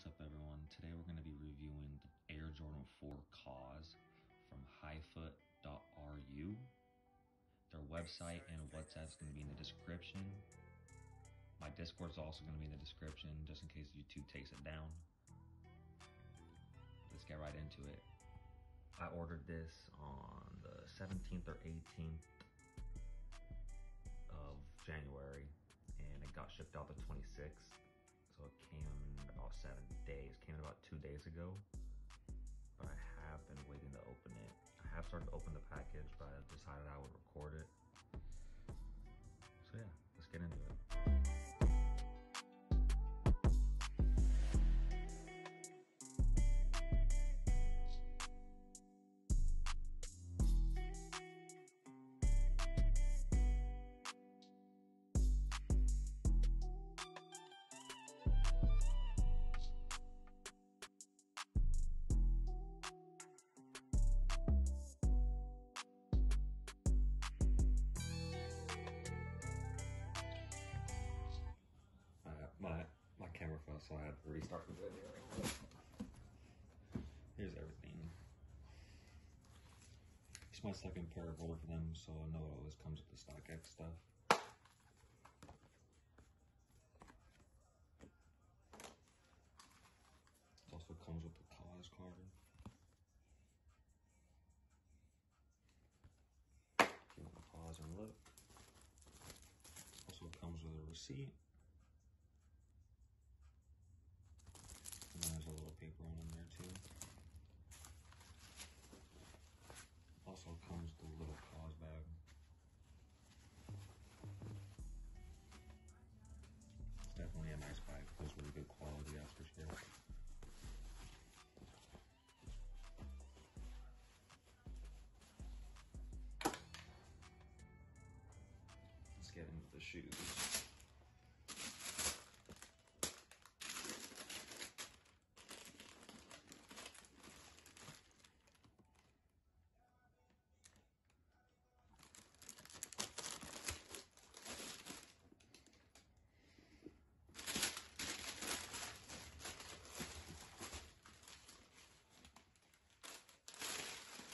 What's up everyone? Today we're going to be reviewing the Air Jordan 4 Kaws from hifoot.ru. Their website and WhatsApp is going to be in the description. My Discord is also going to be in the description just in case YouTube takes it down. Let's get right into it. I ordered this on the 17th or 18th of January and it got shipped out the 26th so it came about seven days. Came in about two days ago, but I have been waiting to open it. I have started to open the package, but I decided I would record it. To restart the video. Here's everything. It's my second pair of order for them, so I know it always comes with the StockX stuff. It also comes with the Kaws card. Pause and look. Also comes with a receipt. And then there's a little paper on there too. Also comes the little Kaws bag. It's definitely a nice bag. Feels really good quality, that's for sure. Let's get into the shoes.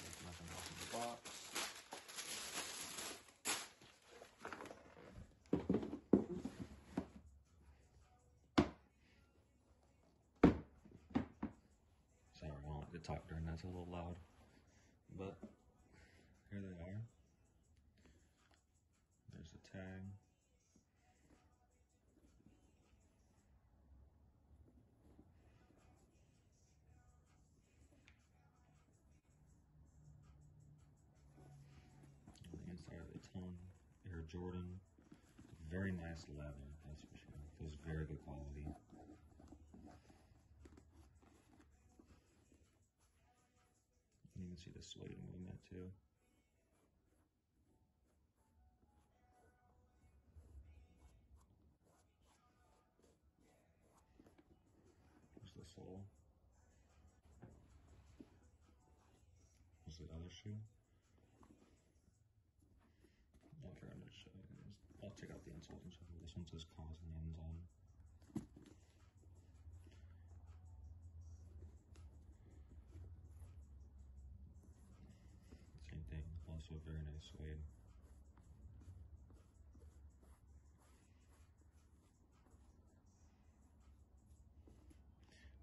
There's nothing else in the box. Sorry, I don't like to talk during that's a little loud. But here they are. There's a tag. On the inside of the tongue, Air Jordan. Very nice leather, that's for sure. Feels very good quality. You can see the suede movement too. Here's the sole. Here's the other shoe. To show you. I'll check out the insoles and stuff. This one says Kaws on the ends um, on. Same also very nice suede.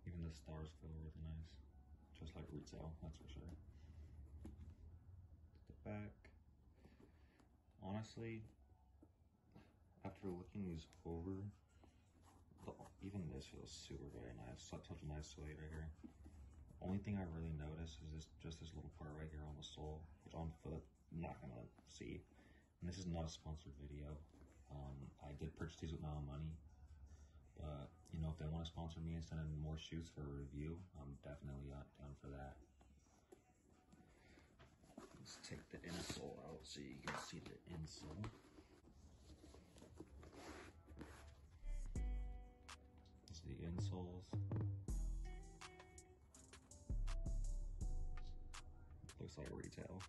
Even the stars feel really nice. Just like retail, that's for sure. The back. Honestly, after looking these over, the, even this feels super very nice. Such, such a nice suede right here. Only thing I really notice is this just this little part right here on the sole, which on foot not gonna see. And this is not a sponsored video. Um, I did purchase these with my own money, but you know if they want to sponsor me and send in more shoes for a review, I'm definitely down for that. Let's take the insole out so you can see the insole. Are the insoles. Looks like retail.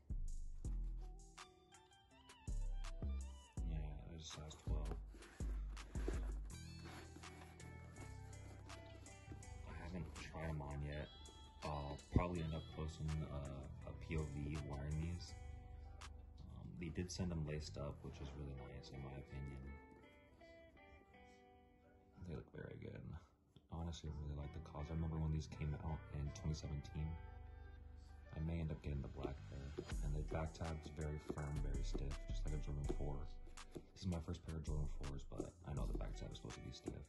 Probably end up posting uh, a POV wearing these. Um, they did send them laced up, which is really nice in my opinion. They look very good. Honestly, I really like the Kaws. I remember when these came out in 2017. I may end up getting the black pair. And the back tab's very firm, very stiff, just like a Jordan 4. This is my first pair of Jordan 4s, but I know the back tab is supposed to be stiff.